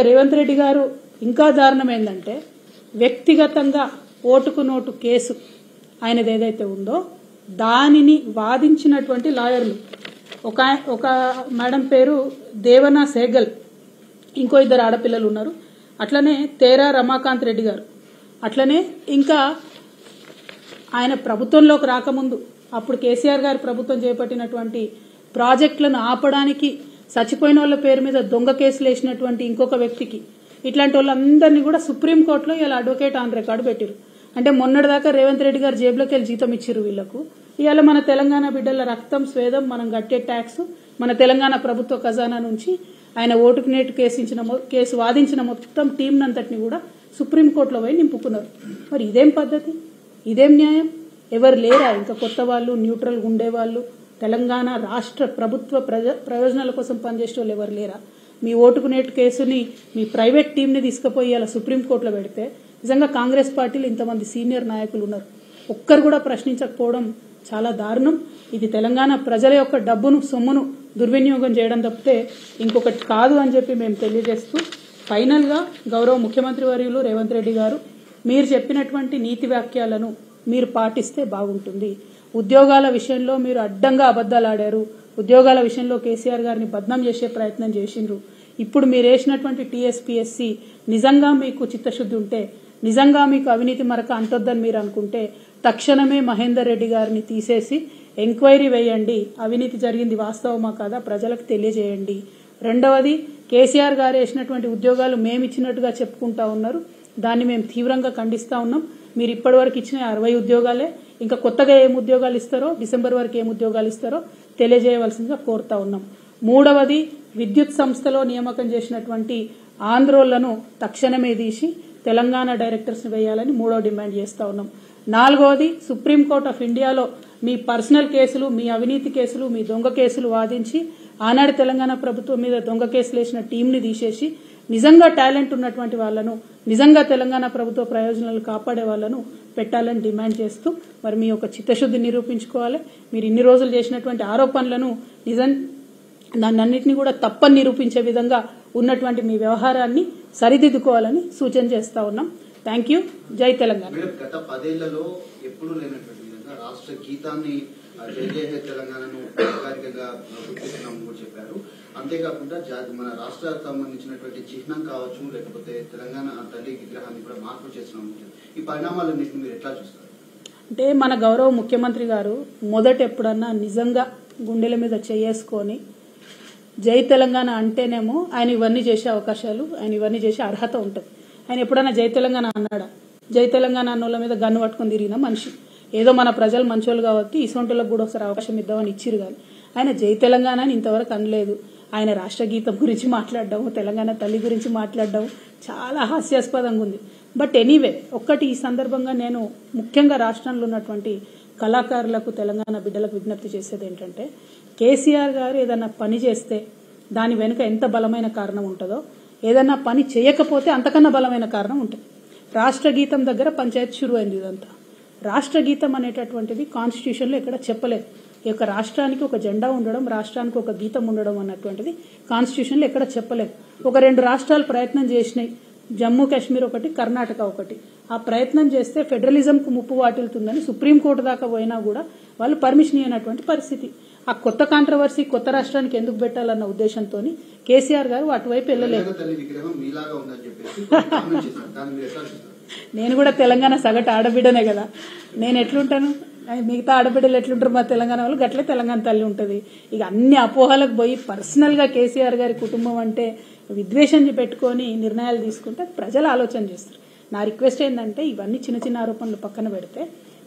ఇక రేవంత్ రెడ్డి గారు ఇంకా దారుణం ఏంటంటే వ్యక్తిగతంగా ఓటుకు నోటు కేసు ఆయనది ఏదైతే ఉందో దానిని వాదించినటువంటి లాయర్లు. ఒక ఒక మేడం పేరు దేవనా సేగల్ ఇంకో ఇద్దరు ఆడపిల్లలు ఉన్నారు. అట్లనే తేరా రమాకాంత్ రెడ్డి గారు. అట్లనే ఇంకా ఆయన ప్రభుత్వంలోకి రాకముందు అప్పుడు కేసీఆర్ గారి ప్రభుత్వం చేపట్టినటువంటి ప్రాజెక్టులను ఆపడానికి చచ్చిపోయిన వాళ్ళ పేరు మీద దొంగ కేసులు వేసినటువంటి ఇంకొక వ్యక్తికి ఇట్లాంటి వాళ్ళందరినీ కూడా సుప్రీంకోర్టులో ఇలా అడ్వకేట్ ఆన్ రికార్డు పెట్టారు అంటే మొన్నటిదాకా రేవంత్ రెడ్డి గారు జేబులోకి వెళ్ళి జీతం ఇచ్చిర్రు వీళ్ళకు ఇవాళ మన తెలంగాణ బిడ్డల రక్తం స్వేదం మనం కట్టే ట్యాక్స్ మన తెలంగాణ ప్రభుత్వ ఖజానా నుంచి ఆయన ఓటుకు నేటు కేసు కేసు వాదించిన మొత్తం టీంనంతటిని కూడా సుప్రీంకోర్టులో పోయి నింపుకున్నారు. మరి ఇదేం పద్ధతి? ఇదేం న్యాయం? ఎవరు లేరా? ఇంకా కొత్త వాళ్ళు న్యూట్రల్గా ఉండేవాళ్ళు తెలంగాణ రాష్ట్ర ప్రభుత్వ ప్రజ ప్రయోజనాల కోసం పనిచేసే వాళ్ళు ఎవరు లేరా? మీ ఓటుకునేటు కేసుని మీ ప్రైవేట్ టీంని తీసుకుపోయి అలా సుప్రీంకోర్టులో పెడితే నిజంగా కాంగ్రెస్ పార్టీలో ఇంతమంది సీనియర్ నాయకులు ఉన్నారు. ఒక్కరు కూడా ప్రశ్నించకపోవడం చాలా దారుణం. ఇది తెలంగాణ ప్రజల యొక్క డబ్బును సొమ్మును దుర్వినియోగం చేయడం తప్పితే ఇంకొకటి కాదు అని చెప్పి మేము తెలియజేస్తూ ఫైనల్గా గౌరవ ముఖ్యమంత్రి వర్యులు రేవంత్ రెడ్డి గారు మీరు చెప్పినటువంటి నీతి వాక్యాలను మీరు పాటిస్తే బాగుంటుంది. ఉద్యోగాల విషయంలో మీరు అడ్డంగా అబద్దాలు ఆడారు ఉద్యోగాల విషయంలో కేసీఆర్ గారిని బద్నాం చేసే ప్రయత్నం చేసిండ్రు. ఇప్పుడు మీరు వేసినటువంటి టీఎస్పీఎస్సీ నిజంగా మీకు చిత్తశుద్ధి ఉంటే నిజంగా మీకు అవినీతి మరక అంటొద్దని మీరు అనుకుంటే తక్షణమే మహేందర్ రెడ్డి గారిని తీసేసి ఎంక్వైరీ వేయండి. అవినీతి జరిగింది వాస్తవమా కాదా ప్రజలకు తెలియజేయండి. రెండవది కేసీఆర్ గారు వేసినటువంటి ఉద్యోగాలు మేము ఇచ్చినట్టుగా చెప్పుకుంటా ఉన్నారు. దాన్ని మేము తీవ్రంగా ఖండిస్తా ఉన్నాం. మీరు ఇప్పటివరకు ఇచ్చిన అరవై ఉద్యోగాలే ఇంకా కొత్తగా ఏం ఉద్యోగాలు ఇస్తారో డిసెంబర్ వరకు ఏం ఉద్యోగాలు ఇస్తారో తెలియజేయవలసిందిగా కోరుతా ఉన్నాం. మూడవది విద్యుత్ సంస్థలో నియామకం చేసినటువంటి ఆంధ్రోళ్ళను తక్షణమే తీసి తెలంగాణ డైరెక్టర్స్ వేయాలని మూడో డిమాండ్ చేస్తా ఉన్నాం. నాలుగవది సుప్రీంకోర్టు ఆఫ్ ఇండియాలో మీ పర్సనల్ కేసులు మీ అవినీతి కేసులు మీ దొంగ కేసులు వాదించి ఆనాడు తెలంగాణ ప్రభుత్వం మీద దొంగ కేసులు వేసిన టీంని తీసేసి నిజంగా టాలెంట్ ఉన్నటువంటి వాళ్ళను నిజంగా తెలంగాణ ప్రభుత్వ ప్రయోజనాలు కాపాడే వాళ్ళను పెట్టాలని డిమాండ్ చేస్తూ మరి మీ యొక్క చిత్తశుద్ధి నిరూపించుకోవాలి. మీరు ఇన్ని రోజులు చేసినటువంటి ఆరోపణలను నిజం దాన్నన్నింటినీ కూడా తప్పని నిరూపించే విధంగా ఉన్నటువంటి మీ వ్యవహారాన్ని సరిదిద్దుకోవాలని సూచన చేస్తా ఉన్నాం. థ్యాంక్ యూ జై తెలంగాణ. గత పదేళ్ళలో ఎప్పుడు లేనటువంటి విధంగా రాష్ట్ర గీతాన్ని జై తెలంగాణను అధికారికంగా చెప్పారు. అంతేకాకుండా జాతి మన రాష్ట్రాలకు సంబంధించినటువంటి చిహ్నం కావచ్చు లేకపోతే తెలంగాణ తల్లి విగ్రహాన్ని కూడా మార్పు చేసిన ఈ పరిణామాలన్నింటినీ మీరు ఎట్లా చూస్తారు? అంటే మన గౌరవ ముఖ్యమంత్రి గారు మొదట ఎప్పుడన్నా నిజంగా గుండెల మీద చేసుకొని జై తెలంగాణ అంటేనేమో ఆయన ఇవన్నీ చేసే అవకాశాలు ఆయన ఇవన్నీ చేసే అర్హత ఉంటుంది. ఆయన ఎప్పుడన్నా జై తెలంగాణ అన్నాడా? జై తెలంగాణ అన్నోళ్ళ మీద గన్ను పట్టుకొని తిరిగిన మనిషి. ఏదో మన ప్రజలు మంచోళ్ళు కాబట్టి ఇసొంటోళ్ళకి కూడా ఒకసారి అవకాశం ఇద్దామని ఇచ్చిరు కానీ ఆయన జై తెలంగాణ అని ఇంతవరకు అనలేదు. ఆయన రాష్ట్ర గీతం గురించి మాట్లాడడం తెలంగాణ తల్లి గురించి మాట్లాడడం చాలా హాస్యాస్పదంగా ఉంది. బట్ ఎనీవే ఒక్కటి ఈ సందర్భంగా నేను ముఖ్యంగా రాష్ట్రంలో ఉన్నటువంటి కళాకారులకు తెలంగాణ బిడ్డలకు విజ్ఞప్తి చేసేది ఏంటంటే కేసీఆర్ గారు ఏదైనా పని చేస్తే దాని వెనుక ఎంత బలమైన కారణం ఉంటుందో ఏదైనా పని చేయకపోతే అంతకన్నా బలమైన కారణం ఉంటుంది. రాష్ట్ర గీతం దగ్గర పంచాయత్ షురు అయింది ఇదంతా. రాష్ట్ర గీతం అనేటటువంటిది కాన్స్టిట్యూషన్లో ఇక్కడ చెప్పలేదు. ఈ యొక్క రాష్ట్రానికి ఒక జెండా ఉండడం రాష్ట్రానికి ఒక గీతం ఉండడం అన్నటువంటిది కాన్స్టిట్యూషన్లో ఎక్కడ చెప్పలేదు ఒక రెండు రాష్ట్రాలు ప్రయత్నం చేసినాయి. జమ్మూ కాశ్మీర్ ఒకటి కర్ణాటక ఒకటి. ఆ ప్రయత్నం చేస్తే ఫెడరలిజంకు ముప్పు వాటిల్తుందని సుప్రీంకోర్టు దాకా పోయినా కూడా వాళ్ళు పర్మిషన్ ఇవ్వనటువంటి పరిస్థితి. ఆ కొత్త కాంట్రవర్సీ కొత్త రాష్ట్రానికి ఎందుకు పెట్టాలన్న ఉద్దేశంతో కేసీఆర్ గారు అటువైపు వెళ్ళలేదు. నేను కూడా తెలంగాణ సగటు ఆడబిడ్డనే కదా. నేను ఎట్లుంటాను? మిగతా ఆడబిడ్డలు ఎట్లుంటారు మా తెలంగాణ వాళ్ళు? గట్లే తెలంగాణ తల్లి ఉంటుంది. ఇక అన్ని అపోహలకు పోయి పర్సనల్గా కేసీఆర్ గారి కుటుంబం అంటే విద్వేషం పెట్టుకొని నిర్ణయాలు తీసుకుంటే ప్రజలు ఆలోచన చేస్తారు. నా రిక్వెస్ట్ ఏంటంటే ఇవన్నీ చిన్న చిన్న ఆరోపణలు పక్కన పెడితే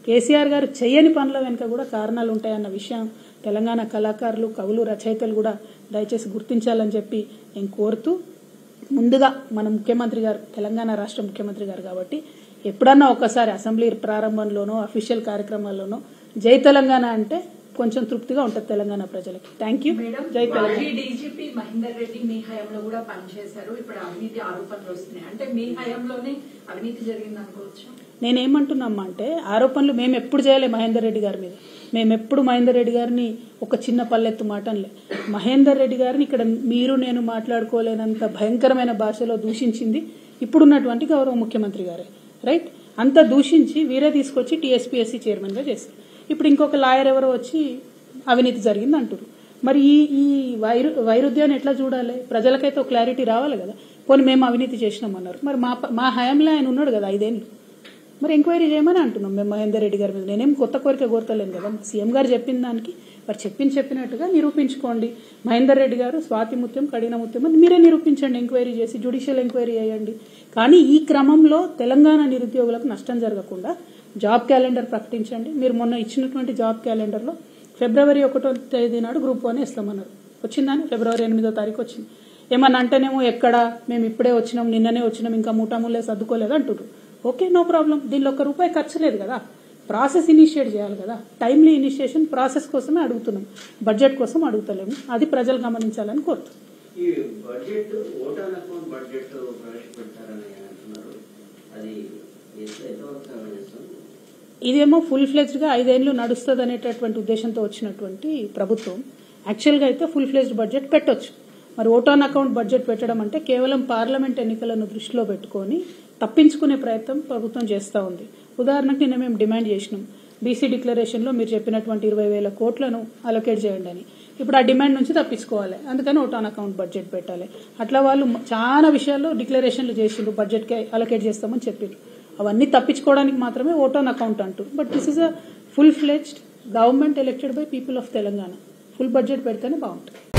కేసీఆర్ గారు చేయని పనుల వెనుక కూడా కారణాలు ఉంటాయన్న విషయం తెలంగాణ కళాకారులు కవులు రచయితలు కూడా దయచేసి గుర్తించాలని చెప్పి నేను కోరుతూ ముందుగా మన ముఖ్యమంత్రి గారు తెలంగాణ రాష్ట్ర ముఖ్యమంత్రి గారు కాబట్టి ఎప్పుడన్నా ఒకసారి అసెంబ్లీ ప్రారంభంలోనో అఫీషియల్ కార్యక్రమాల్లోనో జై తెలంగాణ అంటే కొంచెం తృప్తిగా ఉంటుంది తెలంగాణ ప్రజలకి. థ్యాంక్ యూ జై తెలంగాణ. డీజీపీ మహేందర్ రెడ్డి మీ హయాంలో కూడా పనిచేశారు. ఇప్పుడు అవినీతి ఆరోపణలు వస్తున్నాయి. అంటే మీ హయాంలోనే అవినీతి జరిగింది అనుకోవచ్చు? నేనేమంటున్నామ్మా అంటే ఆరోపణలు మేము ఎప్పుడు చేయలే మహేందర్ రెడ్డి గారి మీద? మేము ఎప్పుడు మహేందర్ రెడ్డి గారిని ఒక చిన్న పల్లెత్తు మాట అనలే. మహేందర్ రెడ్డి గారిని ఇక్కడ మీరు నేను మాట్లాడుకోలేనంత భయంకరమైన భాషలో దూషించింది ఇప్పుడున్నటువంటి గౌరవ ముఖ్యమంత్రి గారే. రైట్? అంత దూషించి వీరే తీసుకొచ్చి టీఎస్పీఎస్సీ చైర్మన్గా చేశారు ఇప్పుడు ఇంకొక లాయర్ ఎవరో వచ్చి అవినీతి జరిగింది అంటారు మరి ఈ ఈ వైరు వైరుధ్యాన్ని ఎట్లా చూడాలి? ప్రజలకైతే ఒక క్లారిటీ రావాలి కదా. పోనీ మేము అవినీతి చేసినాం అన్నారు. మరి మా మా హయాంలో ఆయన ఉన్నాడు కదా ఐదేళ్ళు. మరి ఎంక్వైరీ చేయమని అంటున్నాం మేము మహేందర్ రెడ్డి గారి మీద. నేనేం కొత్త కోరిక కోరతలేను కదా. సీఎం గారు చెప్పిన దానికి వారు చెప్పింది చెప్పినట్టుగా నిరూపించుకోండి. మహేందర్ రెడ్డి గారు స్వాతి ముత్యం కడిన ముత్యం అని మీరే నిరూపించండి ఎంక్వైరీ చేసి జ్యుడిషియల్ ఎంక్వైరీ అయ్యండి కానీ ఈ క్రమంలో తెలంగాణ నిరుద్యోగులకు నష్టం జరగకుండా జాబ్ క్యాలెండర్ ప్రకటించండి. మీరు మొన్న ఇచ్చినటువంటి జాబ్ క్యాలెండర్లో ఫిబ్రవరి ఒకటో తేదీ నాడు గ్రూప్ వన్ ఇస్తామన్నారు వచ్చిందని? ఫిబ్రవరి ఎనిమిదో తారీఖు వచ్చింది. ఏమన్నా అంటేనేమో ఎక్కడ? మేము ఇప్పుడే వచ్చినాం నిన్ననే వచ్చినాం ఇంకా మూటాములే సర్దుకోలేదు అంటున్నారు ఓకే నో ప్రాబ్లం. దీనిలో ఒక్క రూపాయి ఖర్చు లేదు కదా. ప్రాసెస్ ఇనిషియేట్ చేయాలి కదా. టైమ్లీ ఇనిషియేషన్ ప్రాసెస్ కోసమే అడుగుతున్నాం. బడ్జెట్ కోసం అడుగుతలేము. అది ప్రజలు గమనించాలని కోరుతున్నాం సమంజసం ఇదేమో ఫుల్ ఫ్లెజ్డ్గా ఐదేళ్ళు నడుస్తుంది అనేటటువంటి ఉద్దేశంతో వచ్చినటువంటి ప్రభుత్వం. యాక్చువల్గా అయితే ఫుల్ ఫ్లెజ్డ్ బడ్జెట్ పెట్టొచ్చు. మరి ఓటాన్ అకౌంట్ బడ్జెట్ పెట్టడం అంటే కేవలం పార్లమెంట్ ఎన్నికలను దృష్టిలో పెట్టుకొని తప్పించుకునే ప్రయత్నం ప్రభుత్వం చేస్తూ ఉంది. ఉదాహరణకు నిన్న మేము డిమాండ్ చేసినాం. బీసీ డిక్లరేషన్లో మీరు చెప్పినటువంటి ఇరవై వేల కోట్లను అలొకేట్ చేయండి అని. ఇప్పుడు ఆ డిమాండ్ నుంచి తప్పించుకోవాలి. అందుకని ఓటాన్ అకౌంట్ బడ్జెట్ పెట్టాలి. అట్లా వాళ్ళు చాలా విషయాల్లో డిక్లరేషన్లు చేసిండ్రు. బడ్జెట్కి అలొకేట్ చేస్తామని చెప్పిండ్రు అవన్నీ తప్పించుకోవడానికి మాత్రమే ఓటాన్ అకౌంట్ అంటూ but this is a full fledged government elected by people of Telangana full budget పెడితేనే బాగుంటుంది.